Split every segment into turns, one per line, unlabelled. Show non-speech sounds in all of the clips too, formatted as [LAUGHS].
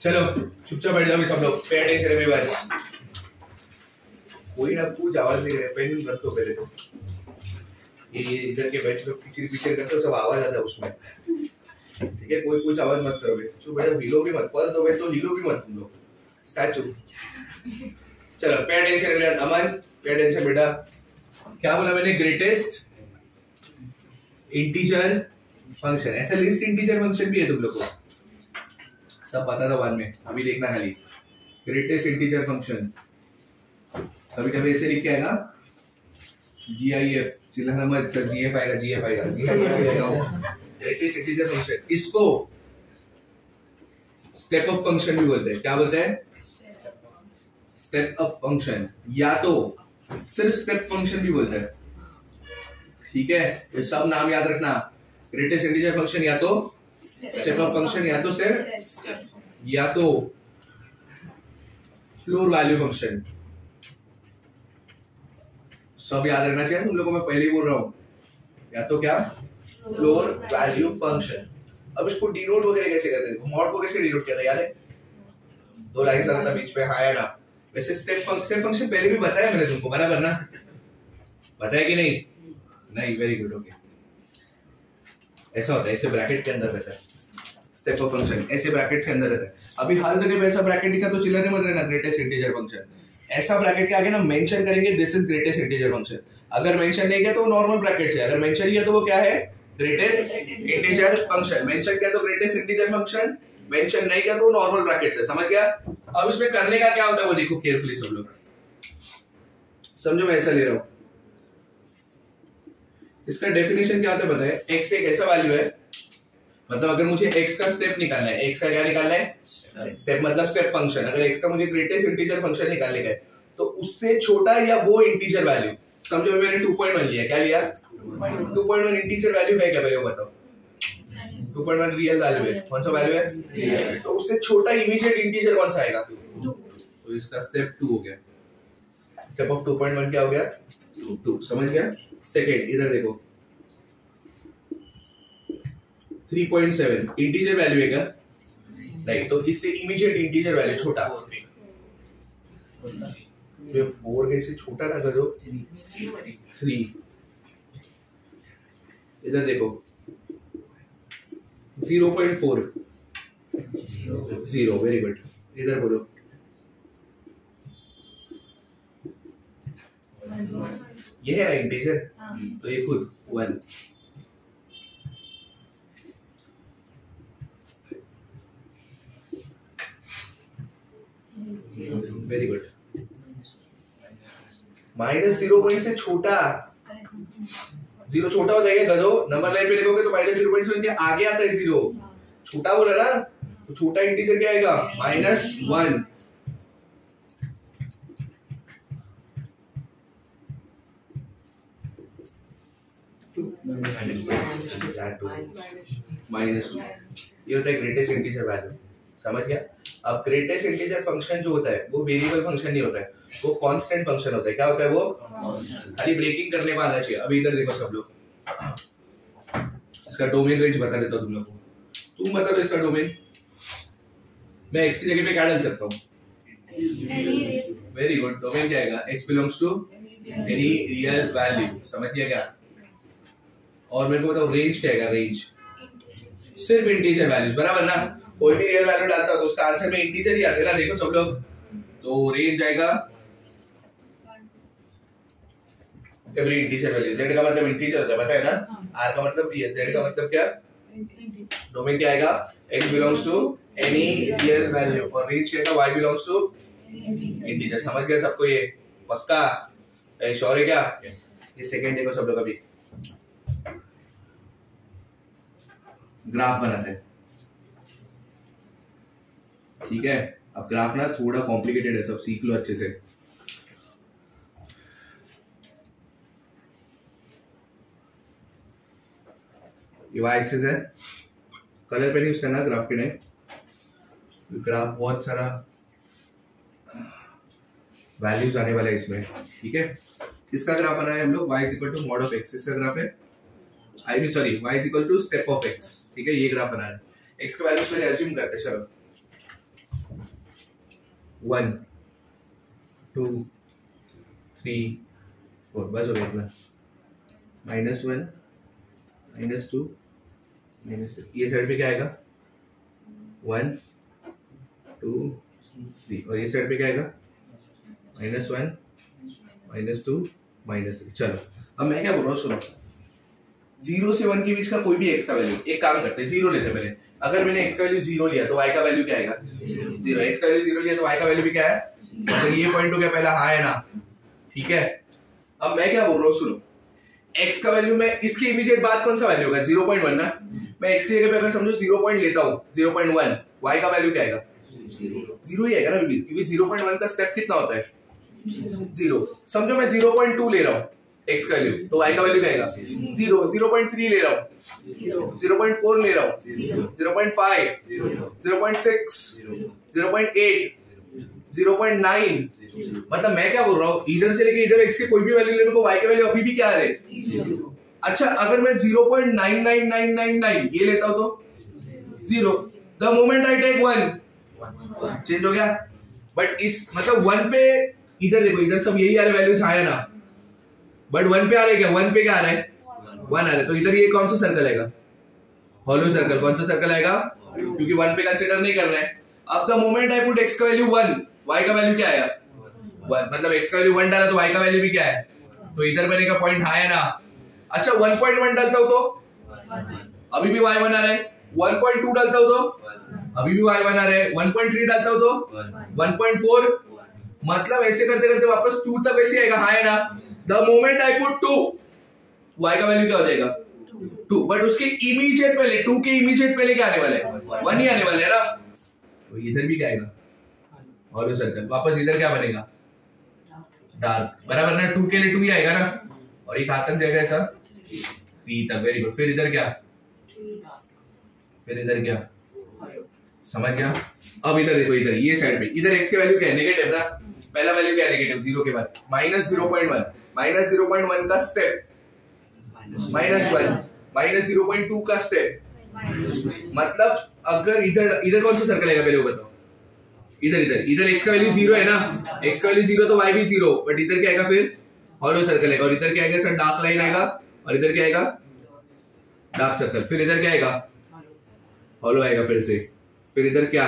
चलो, चुपचाप बैठ जाओ सब लोग। पे अटेंशन है मेरी बात कोई ना कुछ आवाज़ नहीं करे पेन रख दो पहले तो। ये इधर के बेंच पे पीछे पीछे करते सब आवाज़ आता है उसमें। ठीक है, कोई कुछ आवाज़ मत करोगे चुप बेटा हिलो भी मत, फ़र्स्ट दो तो हिलो भी मत तुम लोग स्टैचू चलो पे अटेंशन अमन पे अटेंशन बेटा क्या बोला मैंने? ग्रेटेस्ट इंटीजर फ़ंक्शन ऐसा लिस्ट इंटीजर फ़ंक्शन भी है तुम लोग सब पता था बाद में। अभी देखना खाली। ग्रेटेस्ट इंटीजर फ़ंक्शन कभी कभी ऐसे लिख के आएगा। जी आई एफ़ चिल्लाना मत, सर जी एफ़ आएगा जी एफ़ आएगा। ग्रेटेस्ट इंटीजर फ़ंक्शन इसको स्टेप अप फ़ंक्शन भी बोलते हैं। क्या बोलते हैं? स्टेप अप फ़ंक्शन या तो सिर्फ़ स्टेप फ़ंक्शन भी बोलते हैं। ठीक है? ये सब नाम याद रखना। ग्रेटेस्ट इंटीजर फ़ंक्शन या तो स्टेप अप फ़ंक्शन या तो सिर्फ़ या तो फ्लोर वैल्यू फ़ंक्शन सब याद रहना चाहिए तुम लोगों मैं पहले ही बोल रहा हूँ। या तो क्या? फ्लोर वैल्यू फ़ंक्शन अब इसको डिनोट वगैरह कैसे करते थे मॉड को कैसे डिनोट किया था, याद है? दो लाइन आ था बीच में हाया ना। वैसे स्टेप फ़ंक्शन फ़ंक्शन पहले भी बताया मैंने तुमको, बराबर ना? बताया कि नहीं? नहीं वेरी गुड ओके ऐसा होता है, ऐसे ब्रैकेट के अंदर रहता है। स्टेप ऑफ़ फ़ंक्शन ऐसे ब्रैकेट के अंदर रहता है। अभी हर जगह पे ऐसा ब्रैकेट दिखा तो चिल्लाने मत रहना ग्रेटेस्ट इंटीजर फ़ंक्शन ऐसा ब्रैकेट के आगे ना मेंशन करेंगे this is greatest integer function अगर मेंशन नहीं किया तो नॉर्मल ब्रैकेट से अगर मेंशन किया तो वो क्या है? ग्रेटेस्ट इंटीजर फ़ंक्शन मेंशन किया तो ग्रेटेस्ट इंटीजर फ़ंक्शन मेंशन नहीं किया तो नॉर्मल ब्रैकेट से समझ गया? अब इसमें करने का क्या होता है वो देखो केयरफुली सब लोग। समझो मैं ऐसा ले रहा हूँ। इसका डेफिनेशन क्या होता है बताए? एक्स एक ऐसा वैल्यू है। मतलब अगर मुझे एक्स का स्टेप निकालना है एक्स का क्या निकालना है? स्टेप मतलब स्टेप फ़ंक्शन अगर एक्स का मुझे ग्रेटेस्ट इंटीजर फ़ंक्शन निकालने का है तो उससे छोटा या वो इंटीजर वैल्यू समझो मैंने 2.1 लिया क्या लिया? 2.1 इंटीजर वैल्यू है क्या? पहले बताओ। 2.1 रियल वैल्यू है। कौन सा वैल्यू है? तो उससे छोटा इमीडिएट इंटीजर कौन सा आएगा? तो इसका स्टेप 2 हो गया। स्टेप ऑफ़ 2.1 क्या हो गया? 2 समझ गया? सेकेंड इधर देखो। 3.7 इंटीजर वैल्यू है। नहीं तो इससे इमीडिएट इंटीजर वैल्यू छोटा। जो फोर के से छोटा था जो थ्री इधर देखो। Zero point four zero very good इधर बोलो। ये है इंटीजर तो ये खुद one very good minus zero point से छोटा ज़ीरो छोटा हो जाएगा गधो नंबर लाइन पे लिखोगे तो माइनस ज़ीरो पॉइंट से आगे आता है ज़ीरो छोटा बोला ना तो छोटा इंटीजर क्या आएगा माइनस वन माइनस टू ये होता है ग्रेटेस्ट इंटीजर वैल्यू समझ गया? अब ग्रेटेस्ट इंटीजर फ़ंक्शन जो होता है, वो वेरिएबल फ़ंक्शन नहीं होता है, वो कांस्टेंट फ़ंक्शन होता है। क्या होता है वो? खाली ब्रेकिंग करने को आना चाहिए। अभी इधर देखो सब लोग। इसका डोमेन रेंज बता देता हूँ तुम लोग को। तुम बता दो इसका डोमेन मैं एक्स की जगह पे क्या डाल सकता हूँ? वेरी गुड डोमेन क्या आएगा? X belongs to any real value समझ गया क्या? और मेरे को बताओ रेंज क्या आएगा? रेंज सिर्फ़ इंटीजर वैल्यूज़ बराबर ना? कोई भी रियल वैल्यू डालता हो तो उसका आंसर में इंटीजर ही आते ना देखो सब लोग। तो रेंज आएगा एवरी इंटीजर वैल्यू z का मतलब इंटीजर होता है पता है ना? r का मतलब है z का मतलब क्या? डोमेन क्या आएगा? X belongs to any real value और रेंज क्या आएगा y बिलोंग्स टू इंटीजर समझ गए सबको ये? पक्का? श्योर है क्या? ये सेकंड देखो सब लोग अभी। ग्राफ बनाते हैं। ठीक है? अब ग्राफ ना थोड़ा कॉम्प्लिकेटेड है, सब सीख लो अच्छे से। ये वाई एक्सिस है। कलर पेन यूज़ करना ग्राफ के टाइम ग्राफ बहुत सारा वैल्यूज़ आने वाला है इसमें, ठीक है? इसका ग्राफ बनाया हम लोग? Is equal to mod of x इसका ग्राफ है? I mean sorry is equal to step of x, ठीक है? ये ग्राफ बनाया है। एक्स का वैल्यूज़ पहले अज्यूम करते चलो। वन टू थ्री फोर बस हो गया इतना। Minus one minus two minus ये साइड पे क्या आएगा? वन टू थ्री और ये साइड पे क्या आएगा? Minus one minus two minus three चलो। अब मैं क्या बोल रहा हूँ, सुनो। ज़ीरो से वन के बीच का कोई भी एक्स का वैल्यू एक काम करते हैं ज़ीरो लेते पहले। अगर मैंने एक्स का वैल्यू ज़ीरो लिया तो वाई का वैल्यू क्या आएगा? ज़ीरो एक्स का वैल्यू ज़ीरो लिया तो वाई का वैल्यू भी क्या है? तो ये पॉइंट हो गया पहला? हाँ है ना? ठीक है? अब मैं क्या बोल रहा हूँ, सुनो। एक्स का वैल्यू में इसके इमीडिएट बाद कौन सा वैल्यू होगा? ज़ीरो पॉइंट वन ना? मैं एक्स की जगह पे अगर समझो ज़ीरो पॉइंट लेता हूँ ज़ीरो पॉइंट वन वाई का वैल्यू क्या आएगा? ज़ीरो ही आएगा ना, क्योंकि ज़ीरो पॉइंट वन का स्टेप कितना होता है? ज़ीरो समझो मैं ज़ीरो पॉइंट टू ले रहा हूँ। एक्स का वैल्यू तो वाई का वैल्यू क्या आएगा? ज़ीरो ज़ीरो पॉइंट थ्री ले रहा हूँ. ज़ीरो पॉइंट फोर ले रहा हूँ. Zero point five zero point six zero point eight zero point nine मतलब मैं क्या बोल रहा हूँ? इधर से लेके इधर एक्स के कोई भी वैल्यू लेने को वाई का वैल्यू अभी भी क्या है? अच्छा अगर मैं zero point nine nine nine nine nine ये लेता हूँ तो? Zero the moment I take one change हो गया? बट इस मतलब वन पे इधर देखो इधर सब यही आ रहे वैल्यूज़ आया ना। बट वन पे आ रहे क्या? वन पे क्या आ रहा है? वन आ रहा है। तो इधर ये कौन सा सर्कल आएगा? हॉलो सर्कल कौन सा सर्कल आएगा? क्योंकि वन पे कंसिडर नहीं कर रहे हैं। अब the moment I put X का वैल्यू वन वाई का वैल्यू क्या आया? वन मतलब एक्स का वैल्यू वन डाला तो वाई का वैल्यू भी क्या है? तो इधर का पॉइंट है ना। अच्छा वन पॉइंट वन डालता हूँ तो? अभी भी वाई वन आ रहा है। वन पॉइंट टू डालता हूँ तो? अभी भी वाई वन आ रहा है। वन पॉइंट थ्री डालता हूँ तो? वन पॉइंट फोर मतलब ऐसे करते करते वापस टू तक ऐसे आएगा। हाँ है ना? The moment I put two Y का वैल्यू क्या हो जाएगा? टू बट उसके इमीडिएट पहले टू के इमीडिएट पहले क्या आने वाला है? वन ही आने वाला है ना? तो इधर भी क्या आएगा? हॉलो सर्कल वापस इधर क्या बनेगा? डार्क बराबर ना टू के लिए टू ही आएगा ना? और ये कहा तक जाएगा ऐसा? पी तक वेरी गुड फिर इधर क्या? फिर इधर क्या? समझ गया? अब इधर देखो इधर ये साइड पे। इधर एक्स की वैल्यू क्या है? नेगेटिव ना? पहला वैल्यू क्या है? नेगेटिव ज़ीरो के बाद। Minus zero point one minus zero point one का step. Minus one minus zero point two का स्टेप। मतलब अगर इधर इधर कौन सा सर्कल आएगा पहले बताओ। इधर इधर इधर एक्स का वैल्यू ज़ीरो है ना? एक्स का वैल्यू ज़ीरो तो वाई भी ज़ीरो बट इधर क्या आएगा फिर? हॉलो सर्कल आएगा और इधर क्या आएगा? सर डार्क लाइन आएगा और इधर क्या आएगा? डार्क सर्कल फिर इधर क्या आएगा? हॉलो आएगा फिर से। फिर इधर क्या?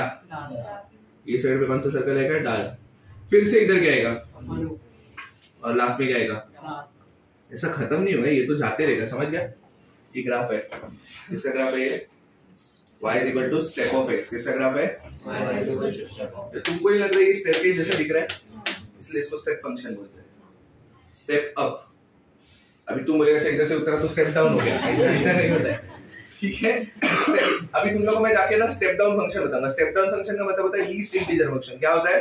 ये साइड पे कौन सा सर्कल आएगा? डार्क फिर से इधर क्या आएगा? और लास्ट में क्या आएगा? ऐसा खत्म नहीं होगा ये तो जाते रहेगा समझ गया? ये ग्राफ है। इसका ग्राफ है ये? Y is equal to step of x किसका ग्राफ है? तो तुमको ही लग रहा है ये स्टेप के जैसा दिख रहा है? इसलिए इसको स्टेप फ़ंक्शन बोलते हैं। स्टेप अप अभी तुम बोलेगा इधर से उतरा तो स्टेप डाउन हो गया। [LAUGHS] ऐसा नहीं होता है। ठीक है? अभी तुम लोगों को मैं जाके ना स्टेप डाउन फ़ंक्शन बताऊँगा। स्टेप डाउन फ़ंक्शन का मतलब होता है लीस्ट इंटीजर फ़ंक्शन क्या होता है?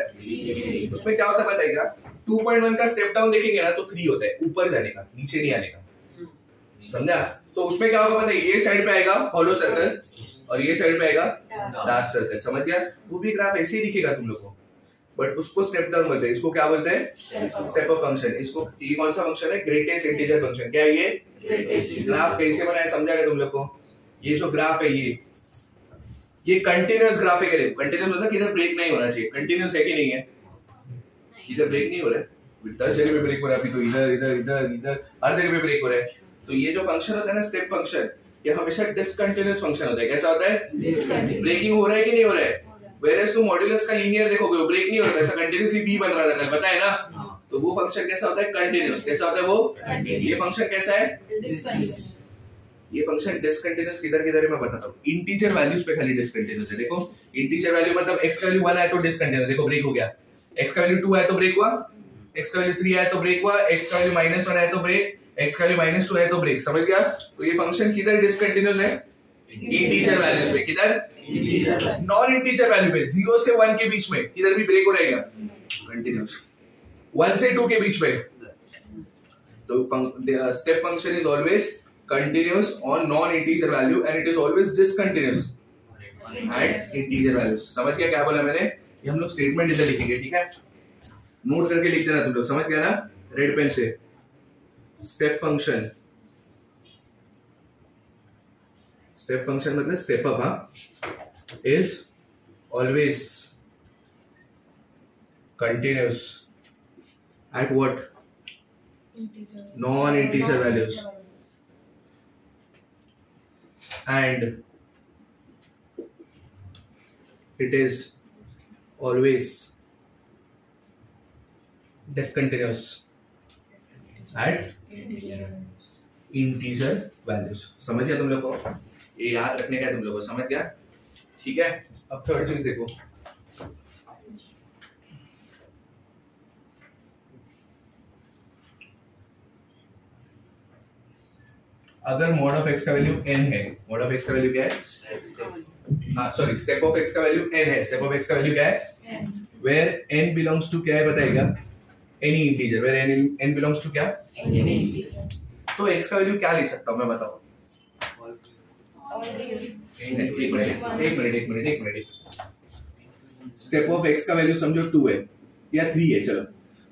उसमें क्या होता है बताइएगा 2.1 का स्टेप डाउन देखेंगे ना तो 3 होता है ऊपर जाने का नीचे नहीं आने का। समझा? तो उसमें क्या होगा पता है ये साइड पे आएगा हॉलो सर्कल और ये साइड पे आएगा डार्क सर्कल समझ गया? वो भी ग्राफ ऐसे ही दिखेगा तुम लोग को। बट उसको स्टेप डाउन बोलते हैं। इसको क्या बोलते हैं? स्टेप अप फ़ंक्शन इसको ये कौन सा फ़ंक्शन है? ग्रेटेस्ट इंटीजर फ़ंक्शन क्या है ये? ग्राफ कैसे बनाया समझा गया तुम लोग को? ये जो ग्राफ है ये। ये कंटिन्यूस ग्राफ है कंटिन्यूस मतलब किधर ब्रेक नहीं होना चाहिए। कंटिन्यूस है कि नहीं है? इधर ब्रेक नहीं हो रहा है। दस पे ब्रेक हो रहा है अभी तो इधर इधर इधर इधर हर जगह पे ब्रेक हो रहा है। तो ये जो फ़ंक्शन होता है ना स्टेप फ़ंक्शन ये हमेशा डिसकंटिन्यूस फ़ंक्शन होता है। कैसा होता है? ब्रेकिंग हो रहा है कि नहीं हो रहा है? मॉड्यूलस का लीनियर देखोगे ब्रेक नहीं होता ऐसा कंटिन्यूसली बी बन रहा था कल पता है ना? तो वो फ़ंक्शन कैसा होता है? कंटिन्यूस कैसा होता है वो? ये फ़ंक्शन कैसा है? ये फ़ंक्शन डिसकंटिन्यूस किधर किधर है मैं बताता हूँ। इंटीजर वैल्यूज़ पे खाली डिसकंटिन्यूस है। देखो इंटीजर वैल्यू मतलब एक्स वैल्यू वन है तो डिसकंटिन्यूस देखो ब्रेक हो गया। एक्स का वैल्यू टू है तो ब्रेक हुआ। एक्स का वैल्यू थ्री है तो ब्रेक हुआ। एक्स का वैल्यू माइनस वन है तो ब्रेक एक्स का वैल्यू माइनस टू है तो ब्रेक समझ गया? तो ये फ़ंक्शन किधर डिसकंटिन्यूस है? इंटीजर वैल्यूज़ पे। किधर? नॉन इंटीजर वैल्यू पे। ज़ीरो से वन के बीच में। किधर भी ब्रेक हो रहेगा कंटिन्यूस वन से टू के बीच में। तो step function is always continuous on non-integer value and it is always discontinuous. At integer values समझ गया क्या बोला मैंने? ये हम लोग स्टेटमेंट इधर लिखेंगे ठीक है? नोट करके लिख देना तुम लोग समझ गया ना? रेड पेन से। स्टेप फ़ंक्शन स्टेप फ़ंक्शन मतलब स्टेप अप हाँ? Is always continuous at what? Non-integer values. And it is always discontinuous. At integer values. समझ गया तुम लोग को? ये याद रखने का तुम लोग को, समझ गया? ठीक है? अब थर्ड चीज़ देखो। अगर मॉड ऑफ़ एक्स का वैल्यू एन है मॉड ऑफ़ एक्स का वैल्यू क्या है? सॉरी स्टेप ऑफ़ एक्स का वैल्यू एन है। स्टेप ऑफ़ एक्स का वैल्यू क्या है? वेयर एन बिलोंग्स टू क्या है बताएगा any integer where N N belongs to क्या? तो एक्स का वैल्यू क्या ले सकता हूँ मैं बताओ? एक मिनट एक मिनट एक मिनट एक मिनट स्टेप ऑफ़ एक्स का वैल्यू समझो टू है या थ्री है चलो।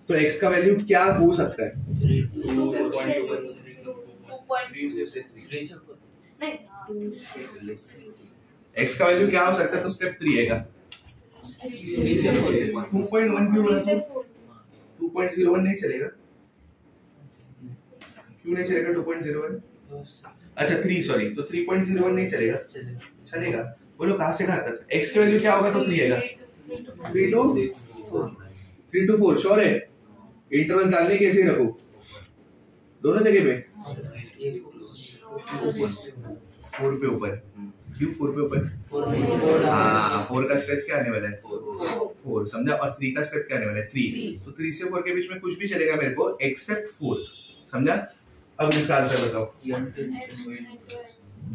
तो एक्स का वैल्यू क्या हो सकता है? एक्स का वैल्यू क्या हो सकता है? तो स्टेप थ्री है two point one two point zero one नहीं चलेगा। क्यों नहीं चलेगा टू पॉइंट ज़ीरो वन अच्छा थ्री सॉरी तो थ्री पॉइंट ज़ीरो वन नहीं चलेगा। चलेगा। बोलो, कहाँ से कहाँ तक? एक्स की वैल्यू क्या होगा तो थ्री आएगा। Three two three two four sure है? इंटरवल डालने कैसे रखो। दोनों जगह पे? फोर पे ऊपर। क्यों फोर पे ऊपर हाँ फोर का स्टेप क्या आने वाला है? फोर समझा? और थ्री का स्टेप क्या आने वाला है? थ्री तो थ्री से फोर के बीच में कुछ भी चलेगा मेरे को एक्सेप्ट फोर समझा? अब इसका आंसर बताओ।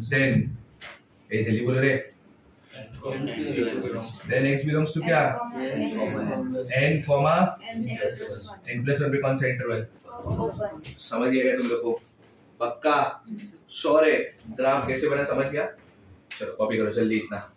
देन ए जल्दी बोलो रे। देन x बिलोंग्स टू क्या? N comma n plus one पे कौन सा इंटरवल समझ गया तुम लोग को? पक्का? श्योर है? ग्राफ कैसे बना समझ गया? चलो कॉपी करो जल्दी इतना।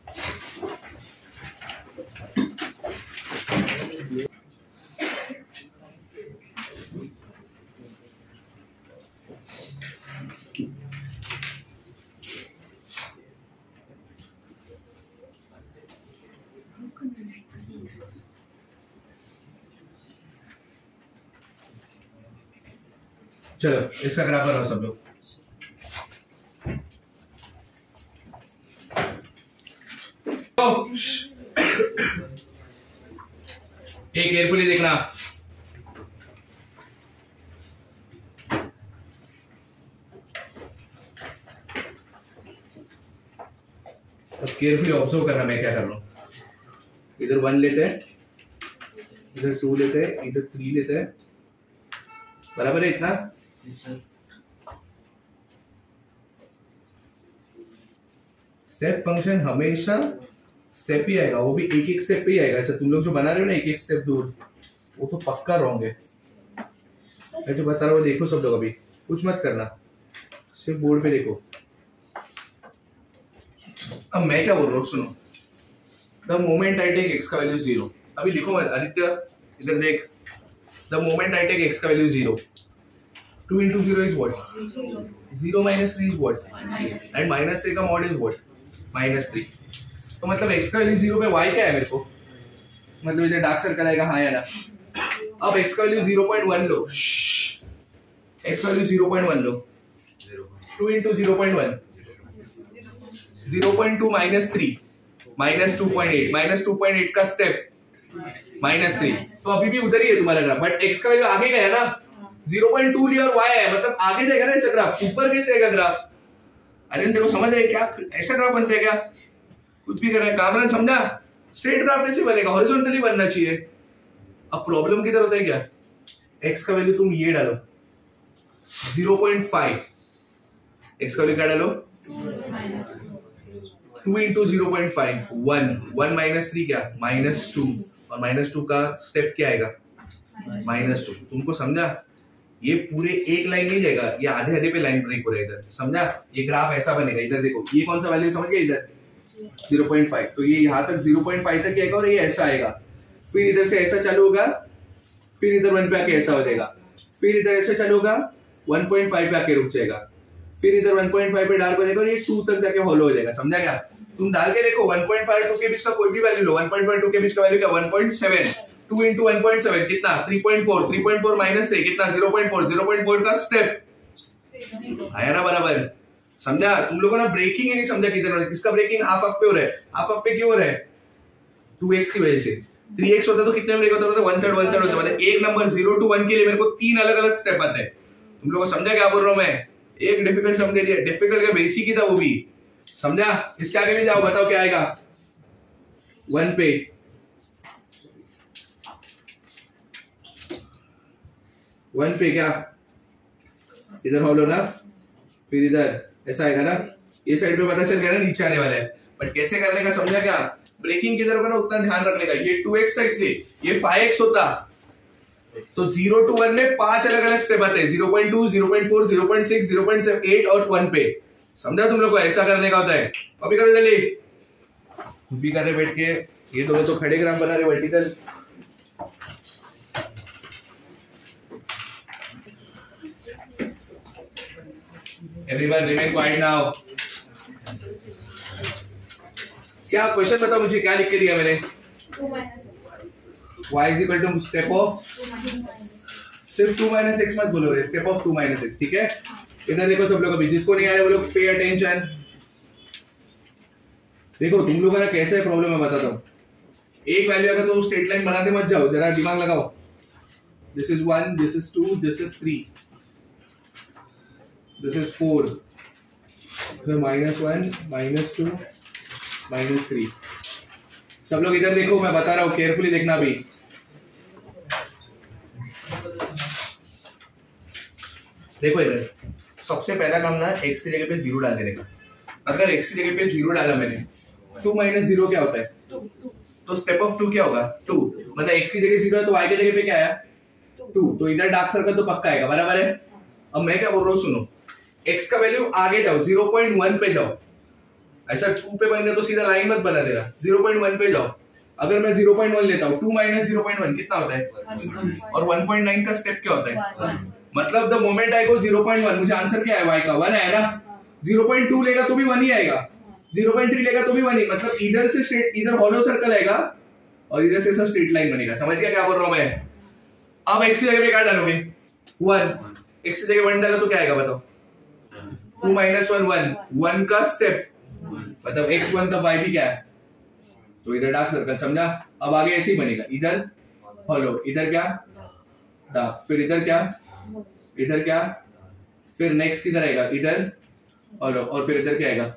चलो इसका ग्राफ हो सब लोग ये केयरफुली देखना अब केयरफुली ऑब्ज़र्व करना मैं क्या कर रहा हूँ। इधर वन लेते हैं इधर टू लेते हैं इधर थ्री लेते हैं। बराबर है इतना? स्टेप फ़ंक्शन हमेशा स्टेप ही आएगा वो भी एक एक स्टेप पे ही आएगा। ऐसा तुम लोग जो बना रहे हो ना एक एक स्टेप दूर वो तो पक्का रॉन्ग है। मैं जो बता रहा हूँ देखो सब लोग अभी। कुछ मत करना। सिर्फ़ बोर्ड पे देखो। अब मैं क्या बोल रहा हूँ सुनो the moment I take X का वैल्यू ज़ीरो अभी लिखो मत, आदित्य, इधर देख the moment I take X का value zero 2 into 0 is what? 0. 0 minus 3 is what? Minus. And minus 3 का mod is what? Minus 3. तो मतलब x का वैल्यू 0 पे y क्या है मेरे को मतलब इधर डार्क सर्कल आएगा हाँ या ना अब एक्स का वैल्यू 0.1 लो x का वैल्यू 0.1 लो 2 into 0.1 0.2 minus 3 minus 2.8 minus 2.8 का स्टेप माइनस थ्री। तो अभी भी उधर ही है तुम्हारा ग्राफ बट x का वैल्यू आगे गया ना? ज़ीरो पॉइंट टू लिया और वाई है मतलब आगे जाएगा ना ऐसा ग्राफ ऊपर कैसे आएगा ग्राफ अरे देखो समझ आए क्या? ऐसा ग्राफ बनता है क्या कुछ भी कर रहा है कामरान समझा? स्ट्रेट ग्राफ कैसे बनेगा? हॉरिजॉन्टली बनना चाहिए। अब प्रॉब्लम किधर होता है क्या? एक्स का वैल्यू तुम ये डालो। 0.5 एक्स का वैल्यू क्या डालो? Two into zero point five one one minus three क्या? माइनस टू और माइनस टू का स्टेप क्या आएगा? माइनस टू तुमको समझा? ये पूरे एक लाइन नहीं जाएगा ये आधे आधे पे लाइन ब्रेक हो रहा है इधर। समझा? ये ग्राफ ऐसा बनेगा इधर देखो। ये कौन सा वैल्यू समझ गया इधर? 0.5 तो ये यहाँ तक 0.5 तक आएगा और ये ऐसा आएगा। फिर इधर से ऐसा चालू होगा फिर इधर वन पे आके ऐसा हो जाएगा। फिर इधर ऐसा चालू होगा 1.5 पे आके रुक जाएगा। फिर इधर 1.5 पे डार्क हो जाएगा और ये टू तक जाके हॉलो हो जाएगा। समझा क्या? तुम डाल के देखो 1.5 2 के बीच का कोई भी वैल्यू लो 1.5 2 के बीच का वैल्यू क्या? 1.7 2 into 1.7 कितना? 3.4 3.4 माइनस 3 कितना? 0.4 0.4 का स्टेप आया ना बराबर? समझा? तुम लोगों ने ब्रेकिंग ही नहीं समझा किधर किसका ब्रेकिंग हाफ़ अप पे हो रहा है। हाफ़ अप पे क्यों हो रहा है? 2x की वजह से। 3x होता तो कितने में ब्रेक होता? मतलब वन थर्ड वन थर्ड होता। मतलब एक नंबर ज़ीरो टू वन के लिए मेरे को तीन अलग अलग स्टेप आते हैं। तुम लोगों को समझा क्या बोल रहा हूँ मैं? एक डिफ़िकल्ट समझ डिफ़िकल्ट का बेसिक ही था वो भी। समझा? इसके आगे भी जाओ, बताओ क्या आएगा? वन पे वन पे क्या? इधर हॉलो ना? फिर इधर। ऐसा आएगा ना? ये साइड पे पता चल गया ना, नीचे आने वाला है। बट कैसे करने का, समझा क्या? ब्रेकिंग किधर होगा ना, उतना ध्यान रखने का। ये टू एक्स था इसलिए। ये फाइव एक्स होता। तो ज़ीरो टू वन में पाँच अलग अलग स्टेप आते हैं। Zero point two zero point four zero point six zero point eight और वन पे समझा तुम लोग को ऐसा करने का होता है। अभी करो जल्दी भी कर रहे बैठ के, ये दोनों तो खड़े ग्राम बना रहे vertical everyone remain quite now क्या क्वेश्चन बताओ मुझे, क्या लिख के दिया मैंने? Y is equal to step of सिर्फ़ टू माइनस एक्स मत बोलो रे step of two minus x ठीक है? इधर देखो सब लोग अभी, जिसको नहीं आ रहा वो लोग पे अटेंशन देखो, तुम लोगों का कैसा प्रॉब्लम है बताता हूँ. एक वैल्यू अगर तो स्ट्रेट लाइन बनाते मत जाओ, जरा दिमाग लगाओ. This is one this is two this is three this is four फिर minus one minus two minus three सब लोग इधर देखो, मैं बता रहा हूँ केयरफुली देखना भी देखो इधर. सबसे पहला काम ना एक्स की जगह पे ज़ीरो डाल देने का। अगर एक्स की जगह पे ज़ीरो डाला मैंने टू माइनस ज़ीरो क्या होता है? तो स्टेप ऑफ़ टू क्या होगा? टू मतलब एक्स की जगह ज़ीरो है तो वाई की जगह पे क्या आया? टू तो इधर डार्क सर्कल तो पक्का आएगा बराबर है? अब मैं क्या बोल रहा हूँ सुनो। एक्स का वैल्यू आगे जाओ ज़ीरो पॉइंट वन पे जाओ। ऐसा टू पे बन गया तो सीधा लाइन मत बना देगा ज़ीरो पॉइंट वन पे जाओ। अगर मैं ज़ीरो पॉइंट वन लेता हूँ two minus zero point one कितना होता है? और वन पॉइंट नाइन का स्टेप क्या होता है? मतलब द मोमेंट आई को ज़ीरो पॉइंट वन मुझे आंसर क्या है? वाई का वन है ना ज़ीरो पॉइंट टू लेगा तो भी वन ही आएगा। ज़ीरो पॉइंट थ्री लेगा तो भी वन ही। मतलब इधर से स्ट्रेट इधर हॉलो सर्कल आएगा और इधर से ऐसा स्ट्रेट लाइन बनेगा। समझ गया क्या बोल रहा हूँ मैं? अब एक्स जगह पे क्या डालोगे? वन एक्स जगह वन डालो तो क्या आएगा बताओ? Two minus one one one का स्टेप मतलब एक्स वन तब वाई भी क्या है? तो इधर डार्क सर्कल समझा? अब आगे ऐसे ही बनेगा। इधर हॉलो इधर क्या? डार्क फिर इधर क्या? इधर क्या? फिर नेक्स्ट किधर आएगा? इधर। हॉलो और फिर इधर क्या आएगा?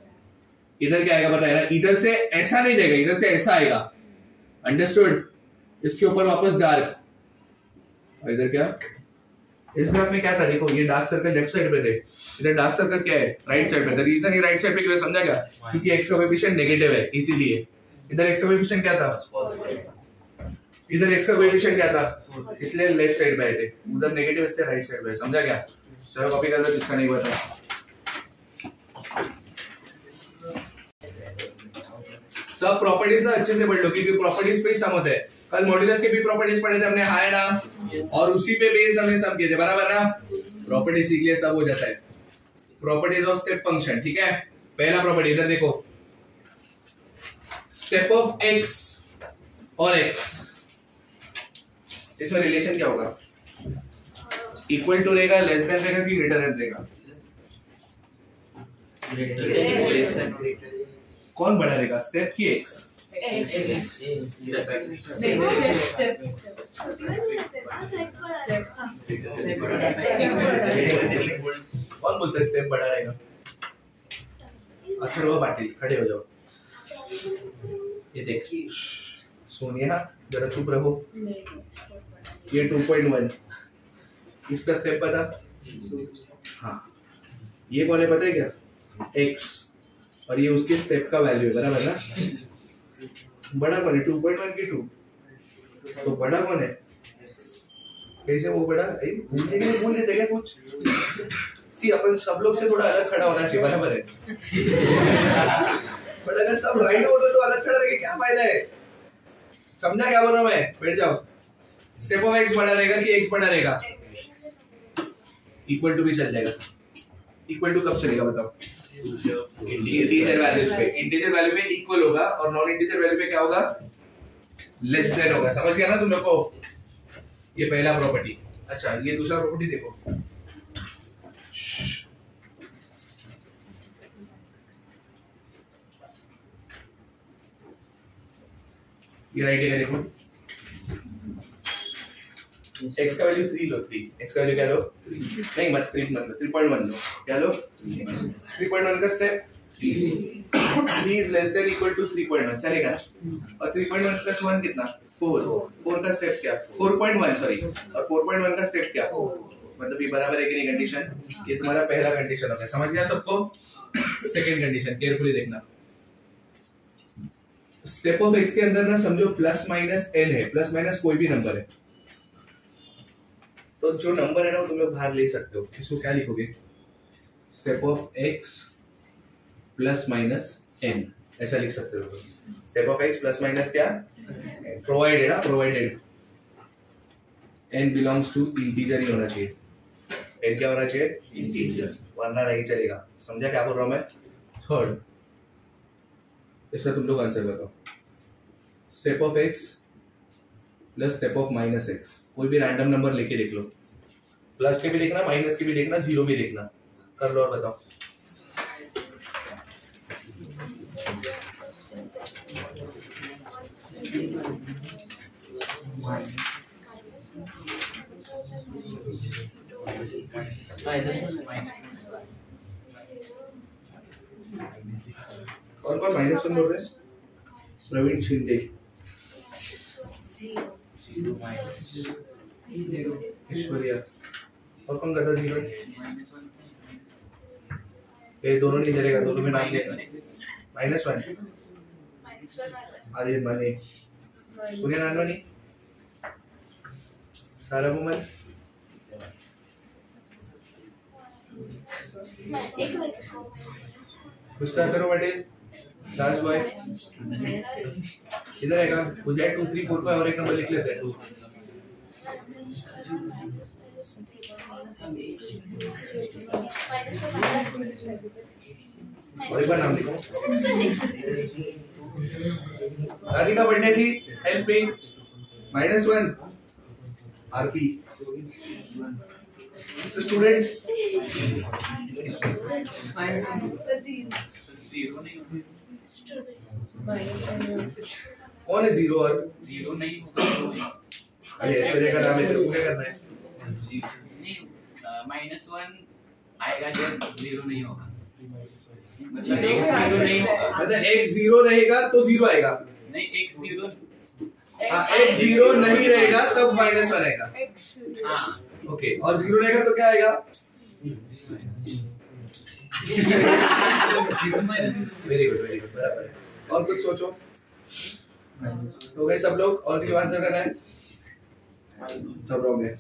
इधर क्या आएगा? बताया ना इधर से ऐसा नहीं जाएगा इधर से ऐसा आएगा। अंडरस्टूड इसके ऊपर वापस डार्क और इधर क्या? इस ग्राफ में क्या था? देखो ये डार्क सर्कल लेफ़्ट साइड पे थे। इधर डार्क सर्कल क्या है? राइट साइड पे। द रीजन ये राइट साइड पे क्यों समझा क्या? क्योंकि एक्स का कोएफिशिएंट नेगेटिव है इसीलिए। इधर एक्स का कोएफिशिएंट क्या था इधर एक्स का कोएफिशिएंट क्या था? इसलिए लेफ़्ट साइड पे आए थे। उधर नेगेटिव इसलिए राइट साइड पे समझा क्या? चलो कॉपी कर लो जिसका नहीं पता सब प्रॉपर्टीज़ ना अच्छे से पढ़ लो क्योंकि प्रॉपर्टीज़ पे ही सम होते हैं। कल मॉड्यूलस के भी प्रॉपर्टीज़ पढ़े थे हमने हाय ना? और उसी पे बेस हमने सम किए थे बराबर ना? प्रॉपर्टी सीख लिया सब हो जाता है। प्रॉपर्टीज़ ऑफ़ स्टेप फ़ंक्शन ठीक है? पहला प्रॉपर्टी इधर देखो। स्टेप ऑफ़ एक्स और एक्स इसमें रिलेशन क्या होगा? इक्वल टू रहेगा लेस देन रहेगा कि ग्रेटर देन रहेगा? कौन बड़ा रहेगा? स्टेप की एक्स कौन बोलता है स्टेप बड़ा रहेगा? अथर्व पाटिल खड़े हो जाओ। ये देखिए सोनिया, जरा चुप रहो। ये 2.1 इसका स्टेप पता? हाँ। ये कौन है पता है क्या? एक्स और ये उसके स्टेप का वैल्यू है, बराबर ना? बड़ा कौन है? 2.1 की 2 तो बड़ा कौन है? कैसे वो बड़ा? भूल देते क्या कुछ? सी अपन सब लोग से थोड़ा अलग खड़ा होना चाहिए, बराबर है? [LAUGHS] बट अगर सब राइट हो तो अलग खड़ा रह क्या फ़ायदा है? समझा क्या बोल रहा हूँ मैं? बैठ जाओ। स्टेप ऑफ़ एक्स बड़ा रहेगा कि एक्स बड़ा रहेगा? इक्वल टू भी चल जाएगा। इक्वल टू कब चलेगा बताओ? इंटीजर वैल्यूज़ पे। इंटीजर वैल्यू पे इक्वल होगा और नॉन इंटीजर वैल्यू पे क्या होगा? लेस देन होगा। समझ गया ना तुम लोग को? ये पहला प्रॉपर्टी अच्छा ये दूसरा प्रॉपर्टी देखो। ये राइट है देखो। X का वैल्यू थ्री लो थ्री एक्स का वैल्यू क्या लो? नहीं मत थ्री मत लो थ्री पॉइंट वन लो. क्या लो? थ्री पॉइंट वन का step three is less than equal to three point one चलेगा और three point one plus one कितना? फोर फोर का स्टेप क्या? फोर पॉइंट वन सॉरी और फोर पॉइंट वन का स्टेप क्या? मतलब ये बराबर है कि नहीं कंडीशन ये तुम्हारा पहला कंडीशन हो गया. समझ गया सबको? सेकेंड कंडीशन केयरफुली देखना. स्टेप ऑफ़ एक्स के अंदर ना समझो प्लस माइनस एन है. प्लस माइनस कोई भी नंबर है. तो जो नंबर है ना वो तुम लोग बाहर ले सकते हो। इसको क्या लिखोगे? Step of x plus minus n ऐसा लिख सकते हो step of x plus minus क्या? प्रोवाइडेड ना provided n belongs to integer ही होना चाहिए। एन क्या होना चाहिए? इंटीजर वरना नहीं चलेगा। समझा क्या बोल रहा हूँ मैं? थर्ड इसका तुम लोग आंसर बताओ। Step of x plus step of minus x कोई भी रैंडम नंबर लेके देख लो। प्लस के भी देखना माइनस के भी देखना ज़ीरो भी देखना। कर लो और बताओ। और कौन माइनस वन बोल रहे प्रवीण शिंदे। ऐश्वर्या और कौन करता ज़ीरो ये दोनों नहीं चलेगा, दोनों में नाम लेना माइनस वन आर्यन माने सूर्य नानवानी सारा मोमन पुष्टा करो पटेल लास्ट बॉय इधर आएगा मुझे टू थ्री फोर फाइव और एक नंबर लिख लेते हैं टू और एक बार नाम लिखो। राधिका बर्थडे थी help me minus one RP student कौन है ज़ीरो और
ज़ीरो नहीं होगा
अरे ऐश्वर्या का नाम है तेरे को क्या करना है।
माइनस वन आएगा जब ज़ीरो नहीं होगा। मतलब एक ज़ीरो नहीं होगा।
मतलब एक ज़ीरो रहेगा तो ज़ीरो आएगा।
नहीं एक ज़ीरो
हाँ एक ज़ीरो नहीं रहेगा तब माइनस वन आएगा।
हाँ।
ओके और ज़ीरो रहेगा तो क्या आएगा? और कुछ सोचो। तो गए सब लोग, और आंसर करना है? सब रॉन्ग है।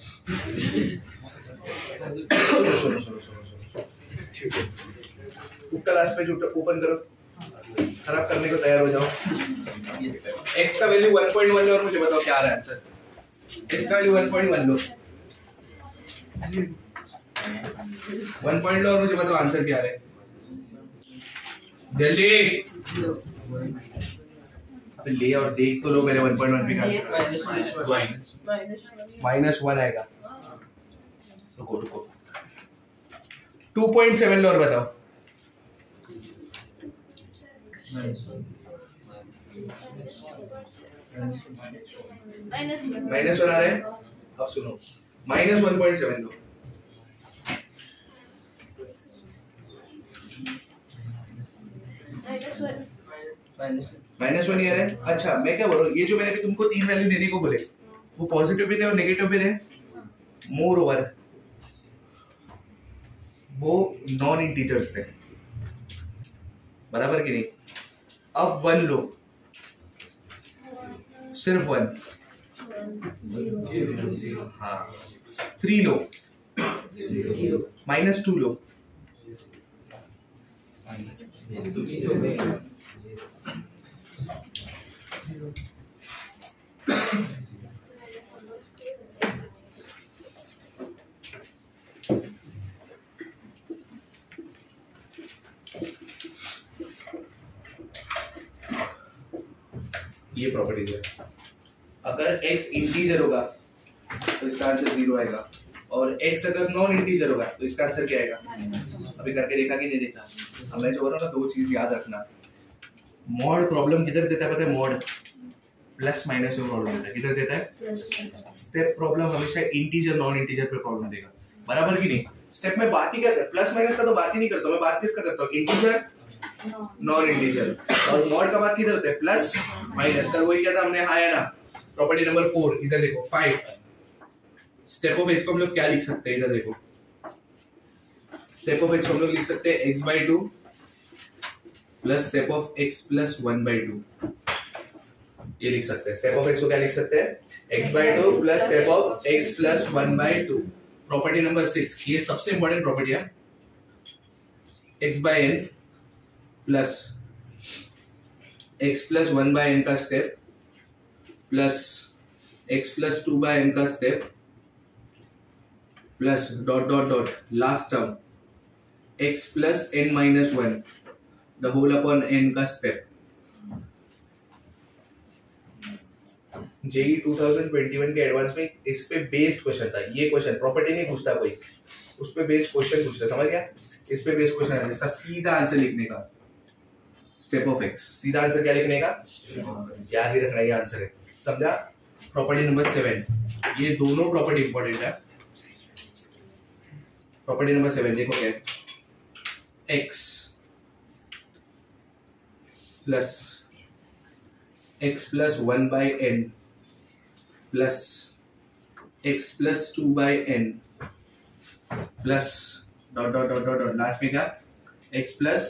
सुनो सुनो सुनो सुनो सुनो ठीक है। लास्ट पेज ओपन करो। खराब करने को तैयार हो जाओ। X का वैल्यू 1.1 लो और मुझे बताओ क्या आ रहा है आंसर x का वैल्यू 1.1 लो। 1 पॉइंट लो और मुझे बताओ आंसर क्या है? जल्दी। ले और देख तो लो पहले 1.1 पे का माइनस वन आएगा। रुको रुको। 2.7 लो और बताओ। माइनस वन आ रहा है? अब सुनो। माइनस वन पॉइंट सेवन लो। माइनस वन ईयर है? अच्छा मैं क्या बोल रहा हूँ? ये जो मैंने अभी तुमको तीन वैल्यू देने को बोले वो पॉजिटिव भी थे और नेगेटिव भी थे मोर ओवर वो नॉन इंटीजर्स थे। बराबर कि नहीं? अब वन लो। सिर्फ़ वन हाँ। थ्री लो। माइनस टू लो। ये प्रॉपर्टीज़ है। अगर x इंटीजर होगा तो इसका आंसर ज़ीरो आएगा। और x अगर नॉन इंटीजर होगा तो इसका आंसर क्या आएगा? अभी करके देखा कि नहीं देखा? अब मैं जो बोल रहा हूँ ना दो चीज़ याद रखना। मॉड प्रॉब्लम किधर देता है पता है? मॉड प्लस माइनस में प्रॉब्लम देता है। किधर देता है? स्टेप प्रॉब्लम हमेशा इंटीजर नॉन इंटीजर पे प्रॉब्लम देगा। बराबर की नहीं? स्टेप में बात ही क्या कर प्लस माइनस का तो बात ही नहीं करता। मैं बात किसका करता हूँ? इंटीजर नॉन इंटीजर और मॉड का बात किधर होता है? Plus minus. का वही क्या था? हमने हाया ना। प्रॉपर्टी नंबर फोर इधर देखो फाइव स्टेप ऑफ़ एक्स को हम लोग क्या लिख सकते हैं? इधर देखो। स्टेप ऑफ़ एक्स हम लोग लिख सकते हैं x by two plus step of x plus one by two ये लिख सकते हैं। स्टेप ऑफ़ एक्स को क्या लिख सकते हैं? X by two plus step of x plus one by two property number six ये सबसे इंपॉर्टेंट प्रॉपर्टी है। X by n plus x plus one by n का step plus x plus two by n का step plus dot dot dot last term x plus n minus one the whole upon n का step JEE 2021 के advance में इस पे based question था। ये question property नहीं पूछता कोई। उस पे बेस्ड क्वेश्चन पूछता, समझ गया? इस पे बेस्ड क्वेश्चन है। इसका सीधा आंसर लिखने का। स्टेप ऑफ़ एक्स सीधा आंसर क्या लिखने का? याद ही रखना, ये आंसर है। समझा? प्रॉपर्टी नंबर सेवन ये दोनों प्रॉपर्टी इंपॉर्टेंट है। प्रॉपर्टी नंबर सेवन देखो क्या x plus x plus one by n plus x plus two by n plus dot dot dot dot last में क्या? X plus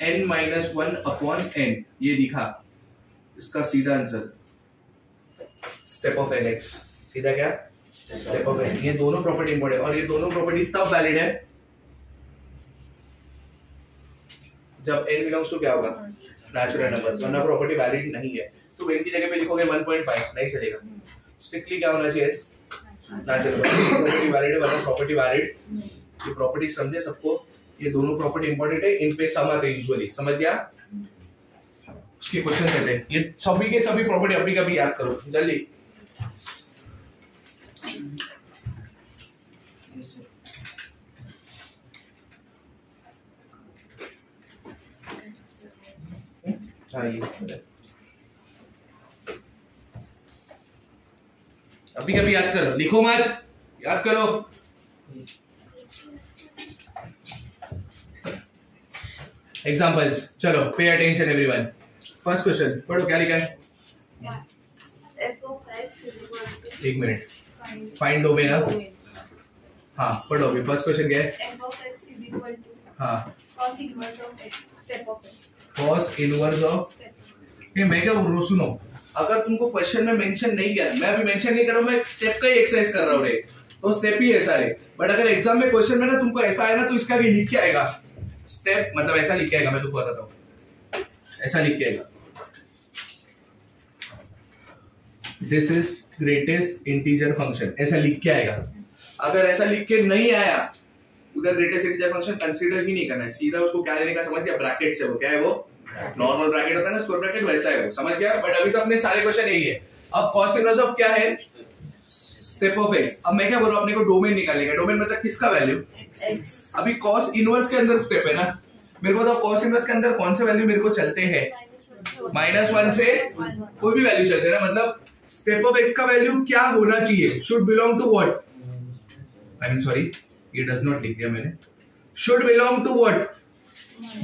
n minus one upon n ये दिखा। इसका सीधा answer step of n x सीधा क्या? Step of N ये दोनों प्रॉपर्टी इंपॉर्टेंट और ये दोनों प्रॉपर्टी तब वैलिड है जब एन बिलोंग्स टू क्या होगा? नेचुरल नंबर वरना प्रॉपर्टी वैलिड नहीं है। तो वेन की जगह पे लिखोगे 1.5 नहीं चलेगा। स्ट्रिक्टली क्या होना चाहिए? नेचुरल प्रॉपर्टी वैलिड है वरना प्रॉपर्टी वैलिड ये प्रॉपर्टी समझे सबको। ये दोनों प्रॉपर्टी इंपॉर्टेंट है इन पे सम आते यूजुअली समझ गया? उसके क्वेश्चन करते हैं। ये सभी के सभी प्रॉपर्टी अभी कभी याद करो। जल्दी। हाँ। अभी कभी याद करो लिखो मत याद करो। एग्जाम्पल्स चलो pay attention everyone first question पढ़ो क्या लिखा है? एक मिनट। फाइंड डोमेन हाँ? पढ़ो अभी फ़र्स्ट क्वेश्चन क्या है? हाँ। Cos इनवर्स ऑफ़ मैं क्या बोल रहा हूँ? सुनो। अगर तुमको क्वेश्चन में मेंशन नहीं किया, मैं अभी मेंशन नहीं कर रहा हूँ, मैं स्टेप का ही एक्सरसाइज कर रहा हूँ रे। तो स्टेप ही ऐसा है बट अगर एग्ज़ाम में क्वेश्चन में ना तुमको ऐसा आए ना तो इसका भी लिख के आएगा। स्टेप मतलब ऐसा लिख के आएगा, मैं तुमको बताता हूँ। ऐसा लिख के आएगा। This is greatest integer function ऐसा लिख के आएगा। अगर ऐसा लिख के नहीं आया उधर ग्रेटेस्ट इंटीजर फ़ंक्शन कंसीडर ही नहीं करना है। सीधा उसको क्या लेने का समझ गया? ब्रैकेट से वो क्या है वो? नॉर्मल ब्रैकेट होता है ना स्क्वायर ब्रैकेट वैसा है वो। समझ गया? बट अभी तो अपने सारे क्वेश्चन यही है अब cos इनवर्स ऑफ़ क्या है? स्टेप ऑफ़ एक्स अब मैं क्या बोल रहा हूँ? अपने को डोमेन निकालेगा डोमेन मतलब किसका वैल्यू अभी cos इनवर्स के अंदर स्टेप है ना। मेरे को तो cos इनवर्स के अंदर कौन से वैल्यू मेरे को चलते हैं? माइनस वन से कोई भी वैल्यू चलते हैं ना। मतलब स्टेप ऑफ़ एक्स का वैल्यू क्या होना चाहिए? Should belong to what I mean sorry ये डज नॉट लिख दिया मैंने should belong to what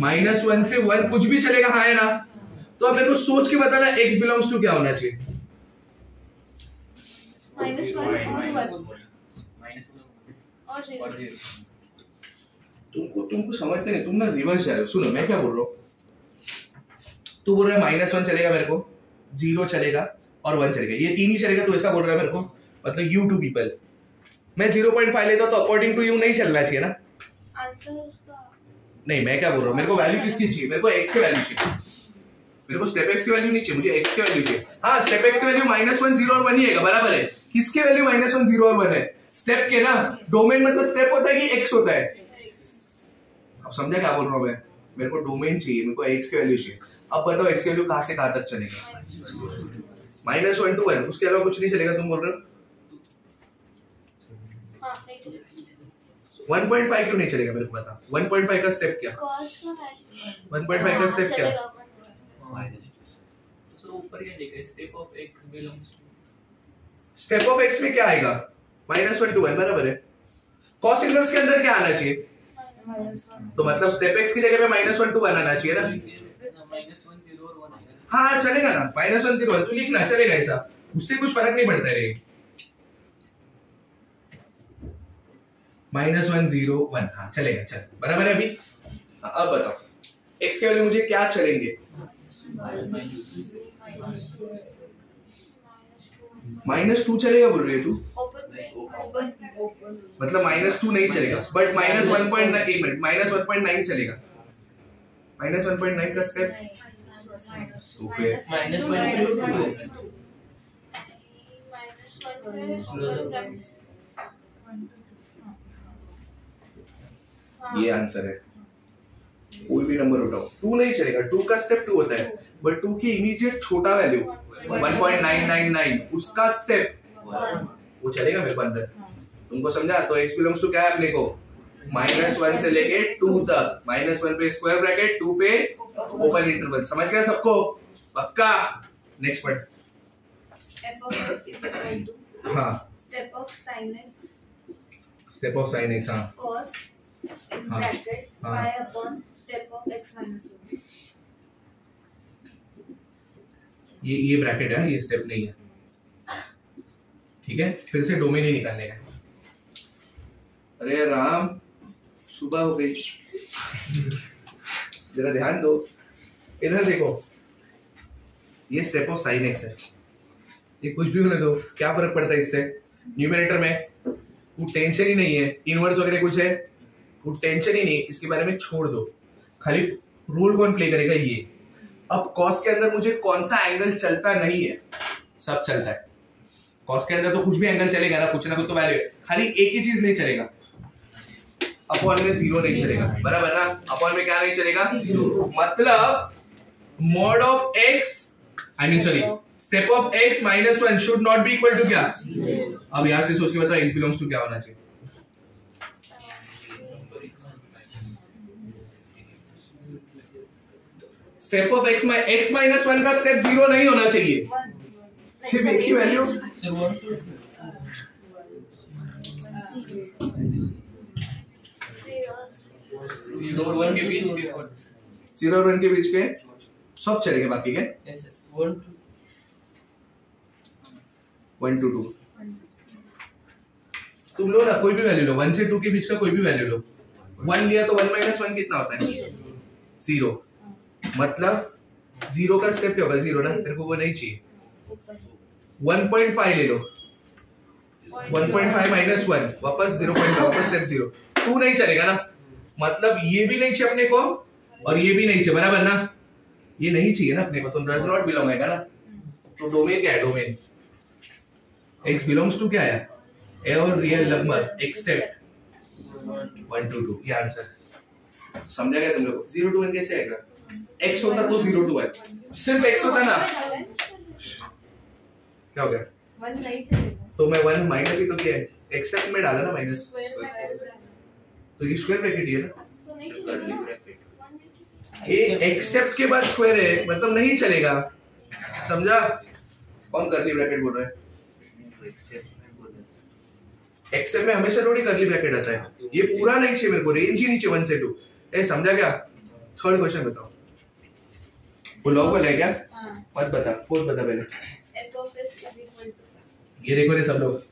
minus one से वन कुछ भी चलेगा हाँ है ना? तो अब मेरे को सोच के बताना एक्स बिलोंग्स टू क्या होना चाहिए? तुमको तुमको समझते नहीं तुम ना रिवर्स जा रहे हो। सुनो मैं क्या बोल रहा हूँ? तू बोल रहा है माइनस वन चलेगा मेरे को ज़ीरो चलेगा और वन चलेगा। ये तीन ही चलेगा तो ऐसा बोल रहा है मेरे को? मतलब यू टू पीपल मैं ज़ीरो पॉइंट फाइव लेता हूँ तो अकॉर्डिंग टू यू नहीं चलना चाहिए ना?
उसका।
नहीं मैं क्या बोल रहा हूँ? मेरे को वैल्यू किसकी चाहिए? मेरे को एक्स की वैल्यू चाहिए। मेरे को स्टेप एक्स की वैल्यू नहीं चाहिए मुझे एक्स की वैल्यू चाहिए। हाँ स्टेप एक्स की वैल्यू माइनस वन ज़ीरो और वन ही है बराबर है। किसकी वैल्यू माइनस वन ज़ीरो और वन है? स्टेप के ना? डोमेन मतलब स्टेप होता है कि एक्स होता है? अब समझा क्या बोल रहा हूँ मैं? मेरे को डोमेन चाहिए मेरे को एक्स की वैल्यू चाहिए। अब बताओ एक्स की वैल्यू कहाँ से कहाँ तक चलेगा? माइनस वन टू वन उसके अलावा कुछ नहीं चलेगा तुम बोल रहे हाँ
नहीं चलेगा
1.5 क्यों नहीं चलेगा? मेरे को बता। 1.5 का स्टेप क्या?
Cos का value
1.5 का स्टेप क्या?
चलेगा
माइनस सो ऊपर क्या लिखा है step of x belongs
step of x में क्या आएगा? माइनस वन टू वन बराबर है। कॉस इनवर्स के अंदर क्या आना चाहिए? तो मतलब स्टेप एक्स की जगह पे माइनस वन टू वन आना चाहिए ना?
माइनस वन ज़ीरो और वन आएगा।
हाँ चलेगा ना। माइनस वन ज़ीरो तू लिखना चलेगा ऐसा। उससे कुछ फ़र्क नहीं पड़ता है माइनस वन ज़ीरो वन। हाँ चलेगा चल बराबर है अभी? हाँ, अब बताओ। एक्स के वैल्यू मुझे क्या चलेंगे? माइनस टू चलेगा बोल रही है तू? मतलब माइनस टू नहीं चलेगा। बट माइनस वन पॉइंट एक मिनट माइनस वन पॉइंट नाइन चलेगा। माइनस वन पॉइंट नाइन का step
minus one
minus
two
minus one
ये आंसर है। कोई भी नंबर उठाओ। टू नहीं चलेगा। टू का स्टेप टू होता है। बट टू की इमीडिएट छोटा वैल्यू 1.999 उसका स्टेप वो चलेगा मेरे को अंदर। तुमको समझा? तो एक्स बिलोंग्स टू क्या है अपने को? माइनस वन से लेके टू तक। माइनस वन पे स्क्वायर ब्रैकेट टू पे ओपन इंटरवल समझ गया सबको? पक्का? नेक्स्ट
पॉइंट
हाँ।
step of sin x.
Step of sine x हाँ।
Cos in
हाँ,
bracket
हाँ।
y upon step of x minus 1
ये ये ब्रैकेट है ये स्टेप नहीं है। ठीक है? फिर से डोमेन ही निकालने का। अरे राम सुबह हो गई। जरा ध्यान दो। इधर देखो। ये स्टेप ऑफ़ साइन एक्स है। ये कुछ भी होने दो। क्या फ़र्क पड़ता है इससे? न्यूमिनेटर में कुछ टेंशन ही नहीं है। इनवर्स वगैरह कुछ है? कुछ टेंशन ही नहीं इसके बारे में छोड़ दो। खाली रोल कौन प्ले करेगा ये? अब कॉस के अंदर मुझे कौन सा एंगल चलता नहीं है? सब चलता है। कॉस के अंदर तो कुछ भी एंगल चलेगा ना कुछ ना कुछ तो वैल्यू खाली एक ही चीज़ नहीं चलेगा। अपॉन में ज़ीरो नहीं चलेगा। बराबर ना? अपॉन में क्या नहीं चलेगा? मतलब mod of x I mean sorry step of x minus one should not be equal to क्या? अब यहाँ से सोच के बताओ एक्स बिलोंग्स टू क्या होना चाहिए? Step of x x minus one का स्टेप ज़ीरो नहीं होना चाहिए। सिर्फ़ एक ही वैल्यू
ज़ीरो और वन के बीच के
ज़ीरो और वन के बीच के सब चलेंगे बाकी के।
Yes one two
one two two तुम लो ना कोई भी वैल्यू लो। वन से टू के बीच का कोई भी वैल्यू लो। वन लिया तो वन माइनस वन कितना होता है? ज़ीरो मतलब ज़ीरो का स्टेप क्या होगा ज़ीरो ना? मेरे को वो नहीं चाहिए। वन पॉइंट फाइव ले लो। One point five minus one वापस ज़ीरो पॉइंट वापस स्टेप ज़ीरो टू नहीं चलेगा ना? मतलब ये भी नहीं चाहिए अपने को, और ये भी नहीं चाहिए, बराबर ना? ये नहीं चाहिए ना अपने को तो डज नॉट बिलोंग आएगा ना? तो डोमेन क्या है डोमेन एक्स बिलोंग्स टू क्या है? ए और real numbers except one two two ये आंसर समझा गया तुम लोग ज़ीरो टू वन कैसे आएगा? एक्स होता तो ज़ीरो टू वन सिर्फ़ एक्स होता ना। क्या हो गया? तो मैं वन माइनस ही तो किया है। एक्सेप्ट में डाला ना माइनस तो ये स्क्वायर ब्रैकेट ही है ना।
तो।
ये एक्सेप्ट के बाद स्क्वायर है मतलब नहीं चलेगा। समझा? कौन करली ब्रैकेट बोल रहा है? एक्सेप्ट में हमेशा थोड़ी करली ब्रैकेट आता है। ये पूरा नहीं चाहिए मेरे को। रेंज ही चाहिए वन से टू ए समझा क्या? थर्ड क्वेश्चन बताओ। वो लॉग वाला है। क्या मत बता फोर्थ बता पहले। ये देखो ये सब लोग।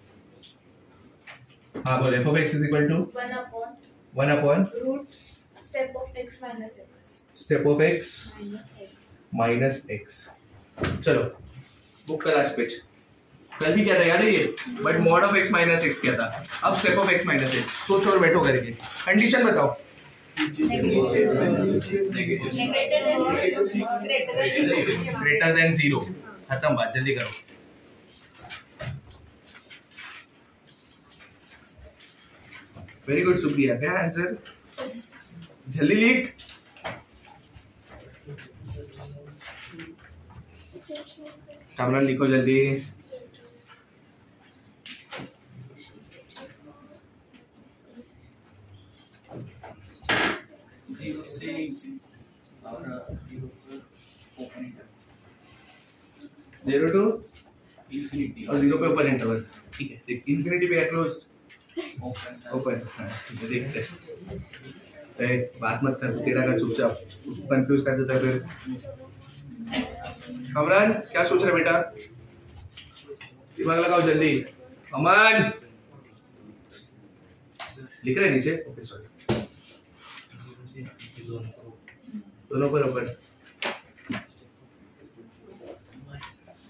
हाँ बोले f of x is equal to
1 upon
one upon
root step of x minus x
step of x minus x चलो बुक का लास्ट पेज कल भी क्या था है ये? But mod of x minus x क्या था? अब step of x minus x सोचो और बैठो करके कंडीशन बताओ। ग्रेटर देन ज़ीरो खत्म बात जल्दी करो। वेरी गुड सुप्रिया क्या आंसर जल्दी लिख। कामरान लिखो जल्दी।
ज़ीरो
टू
इंफिनिटी
और ज़ीरो पे ओपन इंटरवल ठीक है. देख इन्फिनिटी पे क्लोज
ओपन
ओपन हाँ, देखते हैं। बात मत कर तेरा का चुपचाप। उसको कंफ्यूज कर देता है फिर। कमरान क्या सोच रहे बेटा? दिमाग लगाओ जल्दी। अमन लिख रहे नीचे? ओके सॉरी दोनों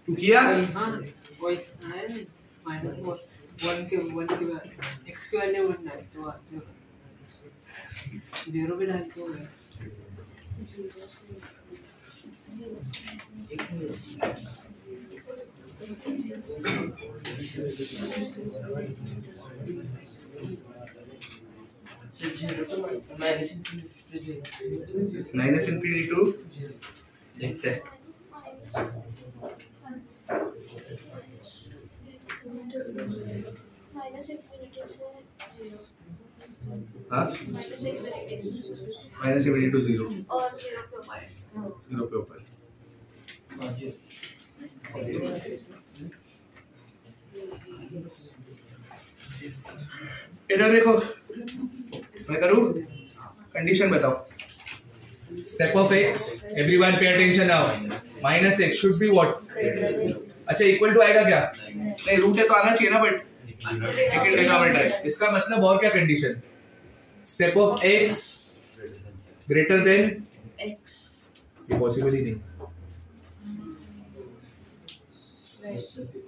किया?
हाँ के वन के है तो ज़ीरो ज़ीरो भी डाल
माइनस इन्फिनिटी टू देखते हैं
minus
infinity to zero
zero पे
ऊपर इधर देखो मैं करूँ? कंडीशन बताओ। Step of x every one पे attention now minus x should be what अच्छा इक्वल टू आएगा क्या? नहीं रूट है तो आना चाहिए ना बट सेकंड डिनोमिनेटर है। इसका मतलब और क्या condition step of x greater than ये पॉसिबल ही नहीं।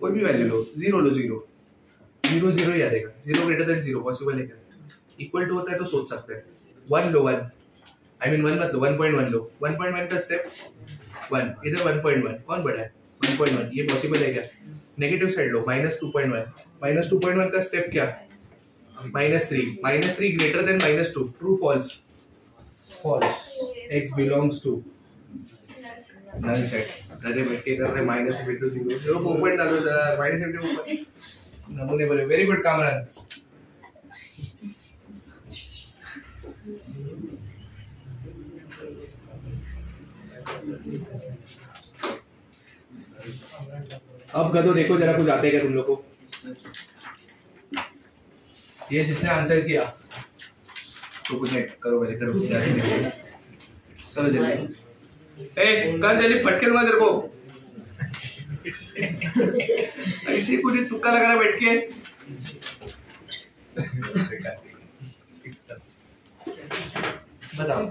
कोई भी वैल्यू लो ज़ीरो लो ज़ीरो ज़ीरो ज़ीरो ही आ जाएगा। Zero greater than zero possible है। क्या इक्वल टू होता है तो सोच सकते हैं। वन लो वन आई मीन वन मत लो वन पॉइंट वन लो वन पॉइंट वन का स्टेप वन इधर वन पॉइंट वन कौन बड़ा है? वन पॉइंट वन ये पॉसिबल है क्या? नेगेटिव साइड लो minus two point one minus two point one का स्टेप क्या? Minus three minus three greater than minus two true false false x belongs to null set अरे बैठ कर रहे minus into zero zero को ऊपर डालो sir minus ऊपर नमूने बोले. वेरी गुड कामरान अब गधो देखो जरा कुछ आते क्या तुम लोग को? ये जिसने आंसर किया। तो कुछ नहीं करो पहले करो। [LAUGHS] चलो जल्दी। ए कर जल्दी फटके दूँगा तेरे को। [LAUGHS] ऐसे कुछ तुक्का लगा रहा बैठ के। [LAUGHS] बताओ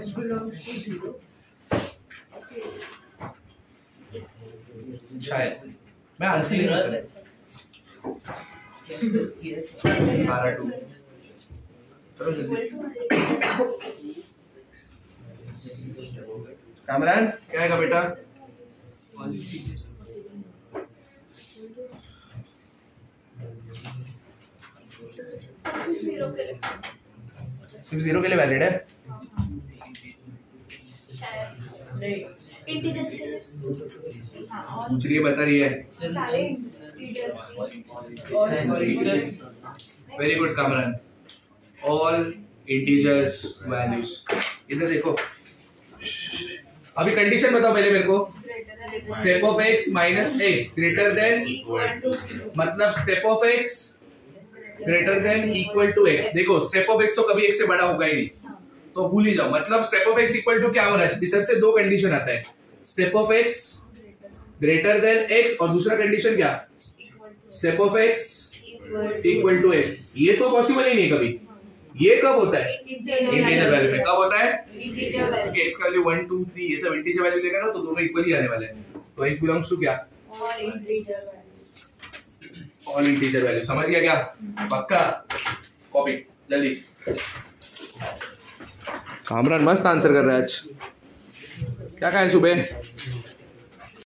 मैं आंसर नहीं रहा बारह टू कामरान, क्या आएगा बेटा? सिर्फ़ ज़ीरो के लिए वैलिड है?
इंटीजर्स
पूछ रही है बता रही है। Very good Kamran all integers values इधर देखो। अभी कंडीशन बताओ पहले मेरे को। Step of x minus x greater than मतलब step of x greater than equal to x देखो स्टेप ऑफ़ एक्स तो कभी एक से बड़ा होगा ही नहीं। तो भूल ही जाओ। मतलब step of x equal to क्या होना चाहिए सबसे दो कंडीशन आता है। Step of x greater than x और दूसरा कंडीशन क्या? Step of x equal to x ये तो पॉसिबल ही नहीं कभी। ये कब होता है? इंटीजर वैल्यू में। कब होता है?
इंटीजर वैल्यू
एक्स का वैल्यू 1 2 3 ये सब इंटीजर वैल्यू लेगा ना तो दोनों इक्वल ही आने वाले हैं। तो एक्स बिलोंग्स टू क्या? ऑल इंटीजर वैल्यू समझ गया क्या? पक्का? कॉपी जल्दी। कामरान मस्त आंसर कर रहा है आज। क्या कहा सुबह?